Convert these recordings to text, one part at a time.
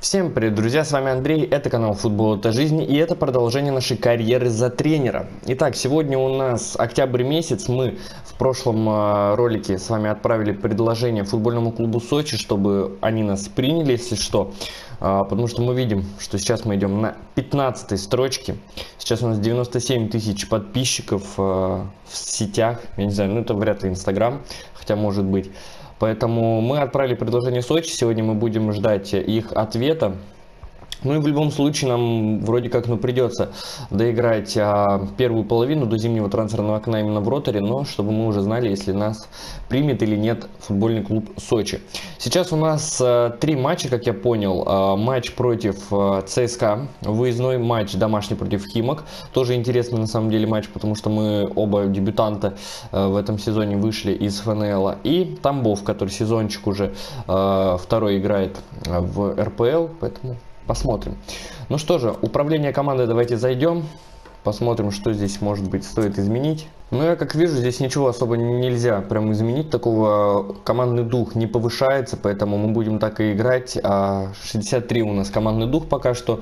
Всем привет, друзья, с вами Андрей, это канал Футбол это жизнь и это продолжение нашей карьеры за тренера. Итак, сегодня у нас октябрь месяц, мы в прошлом э, ролике с вами отправили предложение футбольному клубу Сочи, чтобы они нас приняли, если что. Э, потому что мы видим, что сейчас мы идем на 15 строчке, сейчас у нас 97 тысяч подписчиков э, в сетях, я не знаю, ну это вряд ли Инстаграм, хотя может быть. Поэтому мы отправили предложение Сочи, сегодня мы будем ждать их ответа. Ну и в любом случае нам вроде как ну, придется доиграть а, первую половину до зимнего трансферного окна именно в роторе, но чтобы мы уже знали, если нас примет или нет футбольный клуб Сочи. Сейчас у нас а, три матча, как я понял. А, матч против а, ЦСКА, выездной матч домашний против Химок. Тоже интересный на самом деле матч, потому что мы оба дебютанта а, в этом сезоне вышли из ФНЛ. И Тамбов, который сезончик уже а, второй играет в РПЛ, поэтому посмотрим. Ну что же, управление командой давайте зайдем. Посмотрим, что здесь, может быть, стоит изменить. Ну, я как вижу, здесь ничего особо нельзя прям изменить. Такого командный дух не повышается, поэтому мы будем так и играть. А 63 у нас командный дух пока что.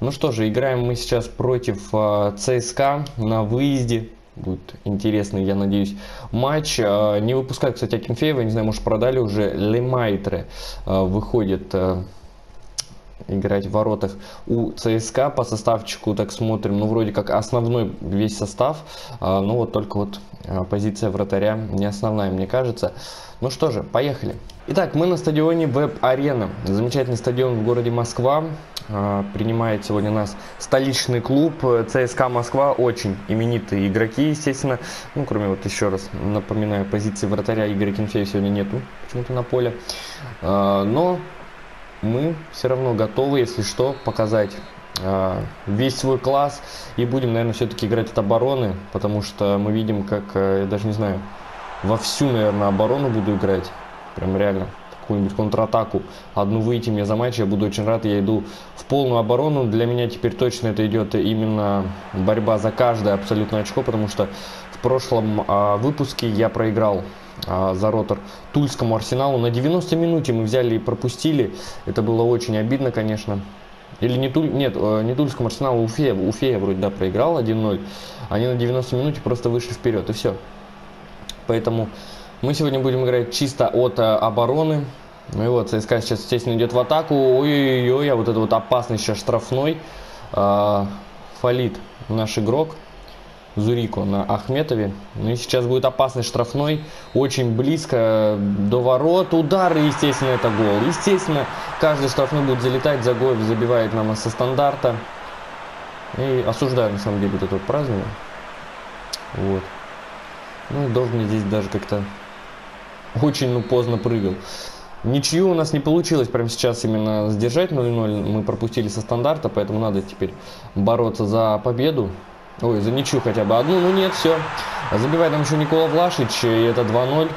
Ну что же, играем мы сейчас против а, ЦСКА на выезде. Будет интересный, я надеюсь, матч. А, не выпускают, кстати, Акинфеева, не знаю, может продали уже. Лемайтре выходит играть в воротах. У ЦСКА по составчику так смотрим, ну вроде как основной весь состав, а, ну вот только вот а, позиция вратаря не основная, мне кажется. Ну что же, поехали. Итак, мы на стадионе ВЭБ Арена. Замечательный стадион в городе Москва. А, принимает сегодня нас столичный клуб ЦСКА Москва. Очень именитые игроки, естественно. Ну, кроме вот еще раз, напоминаю, позиции вратаря Игоря Кенфея сегодня нету почему-то на поле. Но мы все равно готовы, если что, показать э, весь свой класс и будем, наверное, все-таки играть от обороны, потому что мы видим, как, э, я даже не знаю, во всю, наверное, оборону буду играть, прям реально, какую-нибудь контратаку, одну выйти мне за матч, я буду очень рад, я иду в полную оборону, для меня теперь точно это идет именно борьба за каждое абсолютно очко, потому что в прошлом э, выпуске я проиграл а, за ротор Тульскому Арсеналу. На 90 минуте мы взяли и пропустили. Это было очень обидно, конечно. Или не Туль... Нет, э, не Тульскому Арсеналу, Уфея. Уфея вроде, да, проиграл 1-0. Они на 90 минуте просто вышли вперед, и все. Поэтому мы сегодня будем играть чисто от а, обороны. Ну и вот, ЦСКА сейчас, естественно, идет в атаку. Ой-ой-ой, а вот это вот опасный сейчас штрафной. А, фалит наш игрок. Зурико на Ахметове. Ну и сейчас будет опасный штрафной. Очень близко до ворот. Удар, и, естественно, это гол. Естественно, каждый штрафной будет залетать. Загоев забивает нам со стандарта. И осуждаю, на самом деле, вот это вот празднование. Вот. Ну должен здесь даже как-то очень ну, поздно прыгал. Ничью у нас не получилось прямо сейчас именно сдержать 0-0. Мы пропустили со стандарта, поэтому надо теперь бороться за победу. Ой, за ничью хотя бы одну. Ну нет, все. Забивает нам еще Никола Влашич, и это 2-0.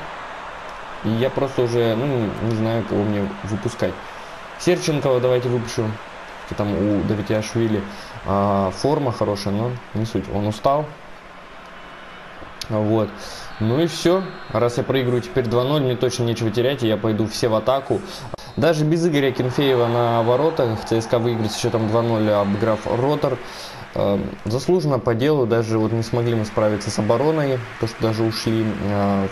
И я просто уже, ну, не знаю, кого мне выпускать. Серченкова давайте выпущу. Там у Давитяшвили а, форма хорошая, но не суть. Он устал. Вот. Ну и все. Раз я проигрываю теперь 2-0, мне точно нечего терять, и я пойду все в атаку. Даже без Игоря Кенфеева на воротах ЦСКА выиграет еще там 2-0, обыграв Ротор. Эм, заслуженно по делу, даже вот не смогли мы справиться с обороной, то что даже ушли э,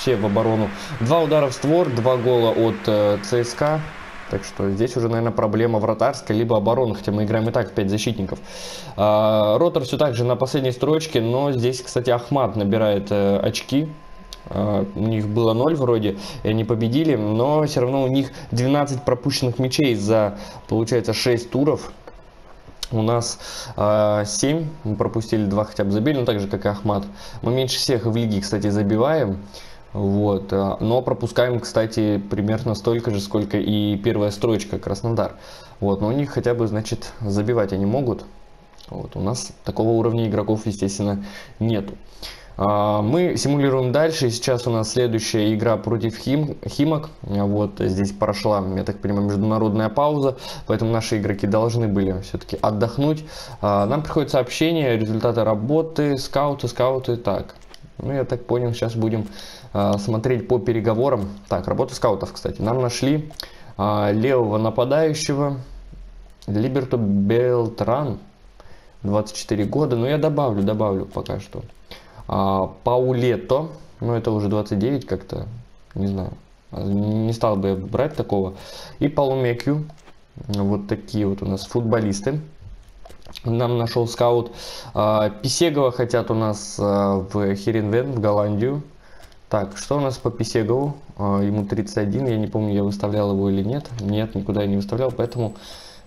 все в оборону. Два удара в створ, два гола от э, ЦСКА. Так что здесь уже, наверное, проблема вратарская, либо обороны, хотя мы играем и так в 5 защитников. А, Ротор все так же на последней строчке, но здесь, кстати, Ахмат набирает э, очки. А, у них было 0 вроде, и они победили, но все равно у них 12 пропущенных мячей за, получается, 6 туров. У нас э, 7, мы пропустили 2 хотя бы забили, ну так же как и Ахмат. Мы меньше всех в лиге, кстати, забиваем. Вот, а, но пропускаем, кстати, примерно столько же, сколько и первая строчка Краснодар. Вот, но у них хотя бы, значит, забивать они могут. Вот, у нас такого уровня игроков, естественно, нету. А, мы симулируем дальше. Сейчас у нас следующая игра против Хим, Химок. Вот здесь прошла, я так понимаю, международная пауза, поэтому наши игроки должны были все-таки отдохнуть. А, нам приходит сообщение, результаты работы, скауты, скауты. Так, ну я так понял, сейчас будем а, смотреть по переговорам. Так, работа скаутов, кстати. Нам нашли а, левого нападающего Либерто Белтран, 24 года, но я добавлю, добавлю пока что. А, Паулето, ну это уже 29 как-то, не знаю, не стал бы я брать такого. И Палумекю, вот такие вот у нас футболисты. Нам нашел скаут. А, Писегова хотят у нас а, в Херенвен, в Голландию. Так, что у нас по Писегову? А, ему 31, я не помню, я выставлял его или нет. Нет, никуда я не выставлял, поэтому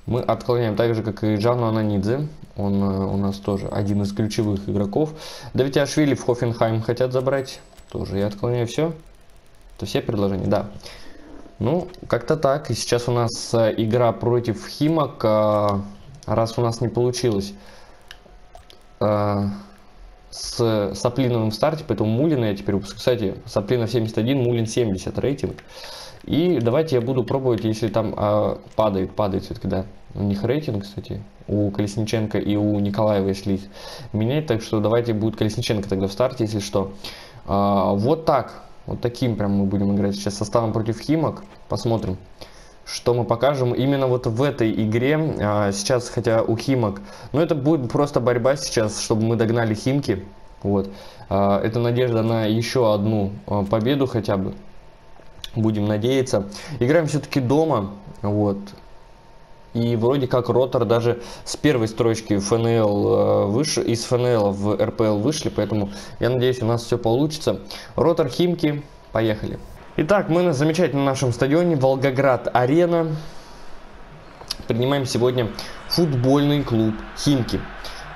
мы отклоняем так же, как и Джану Ананидзе. Он у нас тоже один из ключевых игроков. Давид Ашвили в Хофенхайм хотят забрать. Тоже я отклоняю все. Это все предложения, да. Ну, как-то так. И сейчас у нас игра против Химок. Раз у нас не получилось а, с Саплиновым в старте, поэтому Мулина я теперь выпускаю. Кстати, Саплинов 71, Мулин 70 рейтинг. И давайте я буду пробовать, если там а, падает, падает все-таки, да. У них рейтинг, кстати, у Колесниченко и у Николаева, если их менять. Так что давайте будет Колесниченко тогда в старте, если что. А, вот так. Вот таким прям мы будем играть сейчас составом против Химок. Посмотрим, что мы покажем именно вот в этой игре. А, сейчас, хотя у Химок, ну это будет просто борьба сейчас, чтобы мы догнали Химки. Вот. А, это надежда на еще одну а, победу хотя бы. Будем надеяться. Играем все-таки дома. Вот. И вроде как Ротор даже с первой строчки ФНЛ выше, из ФНЛ в РПЛ вышли, поэтому я надеюсь у нас все получится. Ротор Химки, поехали. Итак, мы на замечательном нашем стадионе Волгоград Арена принимаем сегодня футбольный клуб Химки.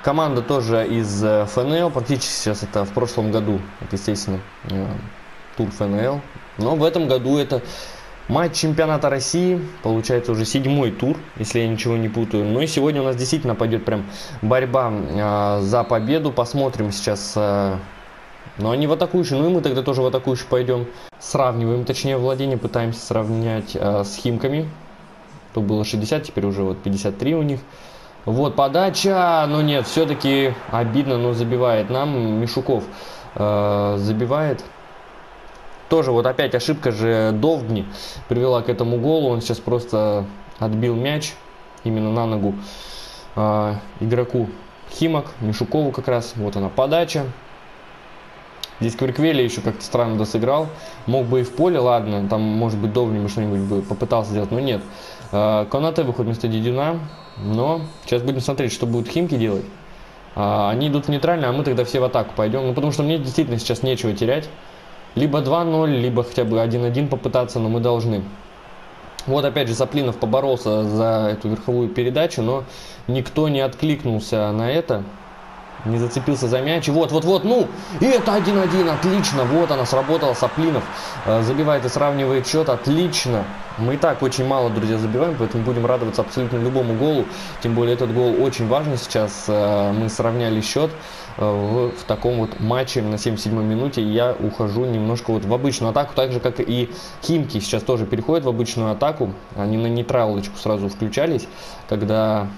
Команда тоже из э, ФНЛ, практически сейчас это в прошлом году, это естественно э, тур ФНЛ, но в этом году это Матч чемпионата России, получается уже седьмой тур, если я ничего не путаю. Ну и сегодня у нас действительно пойдет прям борьба э, за победу. Посмотрим сейчас. Но они в атакующую, ну и мы тогда тоже в атакующую пойдем. Сравниваем, точнее владение пытаемся сравнять э, с Химками. То было 60, теперь уже вот 53 у них. Вот подача, но нет, все-таки обидно, но забивает нам Мишуков. Э, забивает. Тоже вот опять ошибка же Довгни привела к этому голу. Он сейчас просто отбил мяч именно на ногу э, игроку Химок, Мишукову как раз. Вот она подача. Здесь Квирквели еще как-то странно досыграл. Мог бы и в поле, ладно, там может быть Довгни бы что-нибудь бы попытался сделать, но нет. Э, Конате выходит вместо Дедюна, но сейчас будем смотреть, что будут Химки делать. Э, они идут в нейтральный, а мы тогда все в атаку пойдем. Ну потому что мне действительно сейчас нечего терять. Либо 2-0, либо хотя бы 1-1 попытаться, но мы должны. Вот опять же Саплинов поборолся за эту верховую передачу, но никто не откликнулся на это. Не зацепился за мяч. вот, вот, вот, ну, и это 1-1, отлично. Вот она сработала, Саплинов э, забивает и сравнивает счет, отлично. Мы и так очень мало, друзья, забиваем, поэтому будем радоваться абсолютно любому голу. Тем более этот гол очень важен сейчас. Э, мы сравняли счет э, в, в таком вот матче на 77-й минуте. Я ухожу немножко вот в обычную атаку, так же, как и Химки сейчас тоже переходят в обычную атаку. Они на нейтралочку сразу включались, когда...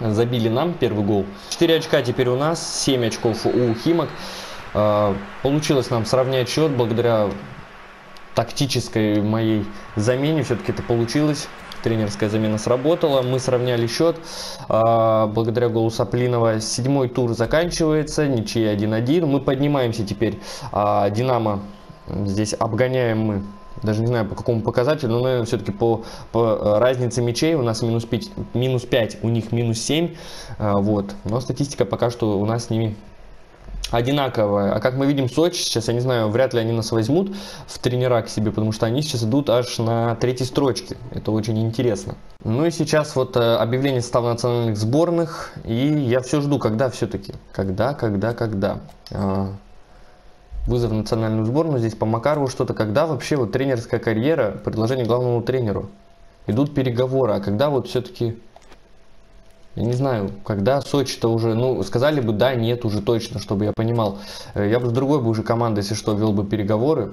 Забили нам первый гол. 4 очка теперь у нас, 7 очков у Химок. А, получилось нам сравнять счет благодаря тактической моей замене. Все-таки это получилось. Тренерская замена сработала. Мы сравняли счет. А, благодаря голу Саплинова седьмой тур заканчивается. Ничья 1-1. Мы поднимаемся теперь. А, Динамо здесь обгоняем мы даже не знаю по какому показателю, но, наверное, все-таки по, по э, разнице мячей у нас минус 5, минус 5, у них минус 7, э, вот. Но статистика пока что у нас с ними одинаковая. А как мы видим, Сочи сейчас, я не знаю, вряд ли они нас возьмут в тренера к себе, потому что они сейчас идут аж на третьей строчке. Это очень интересно. Ну и сейчас вот э, объявление состава национальных сборных, и я все жду, когда все-таки. Когда, когда, когда. Вызов в национальную сборную, здесь по Макарову что-то, когда вообще вот тренерская карьера, предложение главному тренеру, идут переговоры, а когда вот все-таки, я не знаю, когда Сочи-то уже, ну, сказали бы да, нет, уже точно, чтобы я понимал, э, я бы с другой бы уже командой, если что, вел бы переговоры.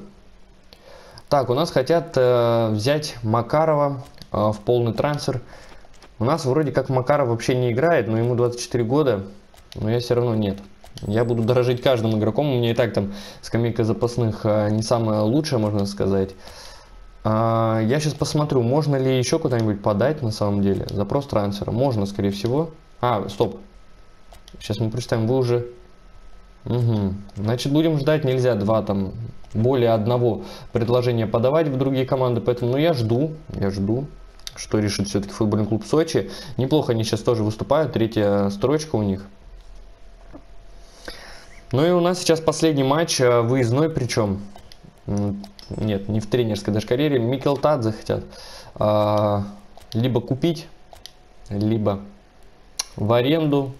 Так, у нас хотят э, взять Макарова э, в полный трансфер. У нас вроде как Макаров вообще не играет, но ему 24 года, но я все равно нет. Я буду дорожить каждым игроком. У меня и так там скамейка запасных а, не самая лучшая, можно сказать. А, я сейчас посмотрю, можно ли еще куда-нибудь подать на самом деле. Запрос трансфера. Можно, скорее всего. А, стоп. Сейчас мы представим, вы уже... Угу. Значит, будем ждать. Нельзя два там, более одного предложения подавать в другие команды. Поэтому, ну, я жду, я жду, что решит все-таки футбольный клуб Сочи. Неплохо они сейчас тоже выступают. Третья строчка у них. Ну и у нас сейчас последний матч, э, выездной причем. Нет, не в тренерской даже карьере. Микел Тадзе хотят а, либо купить, либо в аренду.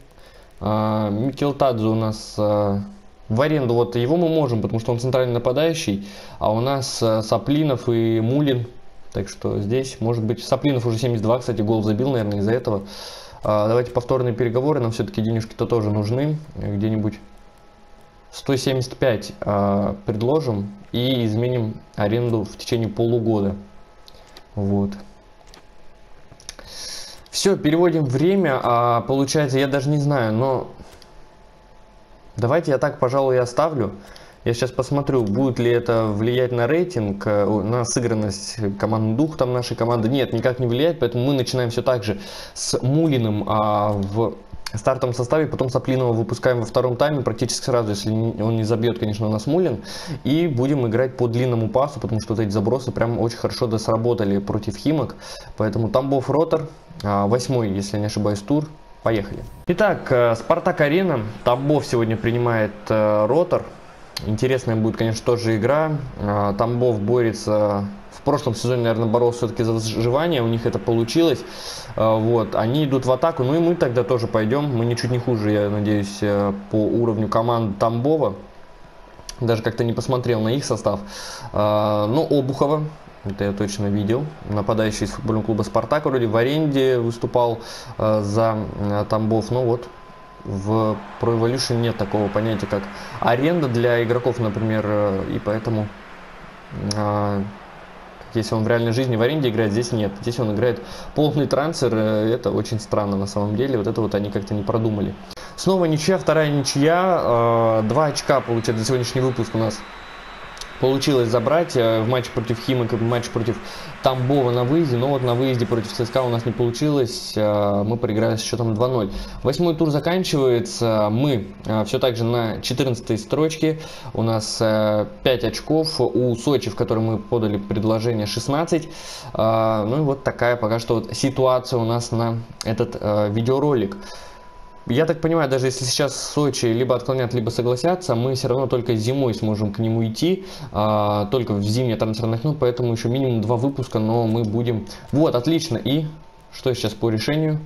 А, Микел Тадзе у нас а, в аренду, вот его мы можем, потому что он центральный нападающий, а у нас а, Саплинов и Мулин. Так что здесь, может быть, Саплинов уже 72, кстати, гол забил, наверное, из-за этого. А, давайте повторные переговоры, нам все-таки денежки-то тоже нужны. Где-нибудь 175 э, предложим и изменим аренду в течение полугода. Вот. Все, переводим время. А, получается, я даже не знаю, но давайте я так, пожалуй, и оставлю. Я сейчас посмотрю, будет ли это влиять на рейтинг, э, на сыгранность командный дух там нашей команды. Нет, никак не влияет, поэтому мы начинаем все так же с Мулиным а, в стартовом составе, потом Саплинова выпускаем во втором тайме, практически сразу, если он не забьет, конечно, у нас Мулин. И будем играть по длинному пасу, потому что вот эти забросы прям очень хорошо да сработали против Химок. Поэтому Тамбов Ротор, а, восьмой, если не ошибаюсь, тур. Поехали. Итак, э, Спартак Арена. Тамбов сегодня принимает э, Ротор. Интересная будет, конечно, тоже игра. А, Тамбов борется прошлом сезоне, наверное, боролся все-таки за выживание, у них это получилось. А, вот, они идут в атаку, ну и мы тогда тоже пойдем. Мы ничуть не хуже, я надеюсь, э, по уровню команд Тамбова. Даже как-то не посмотрел на их состав. А, ну, Обухова, это я точно видел. Нападающий из футбольного клуба «Спартак» вроде в аренде выступал э, за э, Тамбов. Ну вот, в Pro Evolution нет такого понятия, как аренда для игроков, например, и поэтому если он в реальной жизни в аренде играет, здесь нет. Здесь он играет полный трансфер. Э, это очень странно на самом деле. Вот это вот они как-то не продумали. Снова ничья, вторая ничья. Э, два очка, получается, за сегодняшний выпуск у нас получилось забрать э, в матче против Химок и в матче против Тамбова на выезде, но вот на выезде против ЦСКА у нас не получилось, э, мы проиграли с счетом 2-0. Восьмой тур заканчивается, мы э, все так же на 14 строчке, у нас 5 очков, у Сочи, в котором мы подали предложение 16, ну и вот такая пока что вот ситуация у нас на этот видеоролик. Я так понимаю, даже если сейчас Сочи либо отклонят, либо согласятся, мы все равно только зимой сможем к нему идти, а, только в зимнее трансферное окно, поэтому еще минимум два выпуска, но мы будем... Вот, отлично. И что сейчас по решению?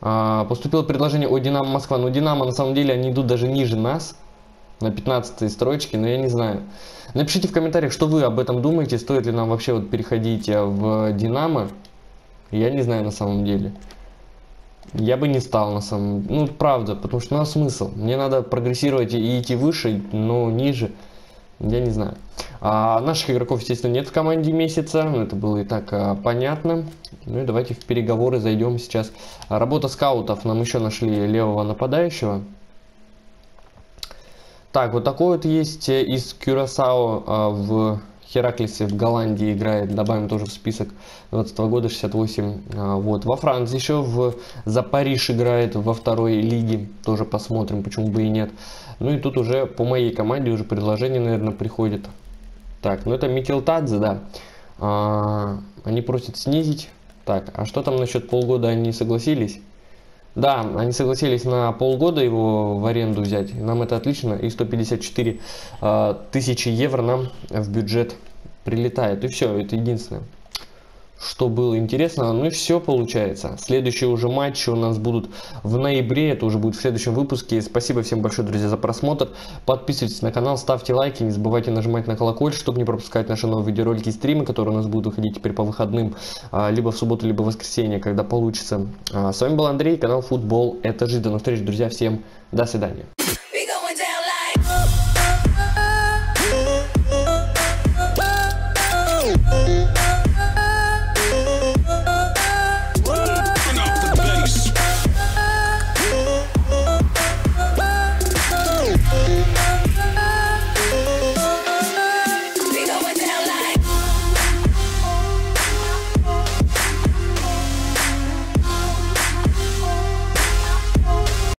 А, поступило предложение о Динамо Москва, но Динамо на самом деле они идут даже ниже нас, на 15 строчке, но я не знаю. Напишите в комментариях, что вы об этом думаете, стоит ли нам вообще вот переходить э, в Динамо. Я не знаю на самом деле. Я бы не стал на самом Ну, правда, потому что у нас смысл. Мне надо прогрессировать и идти выше, но ниже. Я не знаю. А наших игроков, естественно, нет в команде месяца. Это было и так а, понятно. Ну и давайте в переговоры зайдем сейчас. Работа скаутов. Нам еще нашли левого нападающего. Так, вот такой вот есть из Кюрасао а, в Хераклисе в Голландии играет, добавим тоже в список 20 -го года, 68. А, вот. Во Франции еще в, за Париж играет во второй лиге, тоже посмотрим, почему бы и нет. Ну и тут уже по моей команде уже предложение, наверное, приходит. Так, ну это Микел Тадзе, да. А, они просят снизить. Так, а что там насчет полгода они согласились? Да, они согласились на полгода его в аренду взять. Нам это отлично. И 154 э, а, тысячи евро нам в бюджет прилетает. И все, это единственное что было интересно. Ну и все получается. Следующие уже матчи у нас будут в ноябре. Это уже будет в следующем выпуске. Спасибо всем большое, друзья, за просмотр. Подписывайтесь на канал, ставьте лайки. Не забывайте нажимать на колокольчик, чтобы не пропускать наши новые видеоролики и стримы, которые у нас будут выходить теперь по выходным. А, либо в субботу, либо в воскресенье, когда получится. А, с вами был Андрей, канал Футбол. Это жизнь. До новых встреч, друзья. Всем до свидания.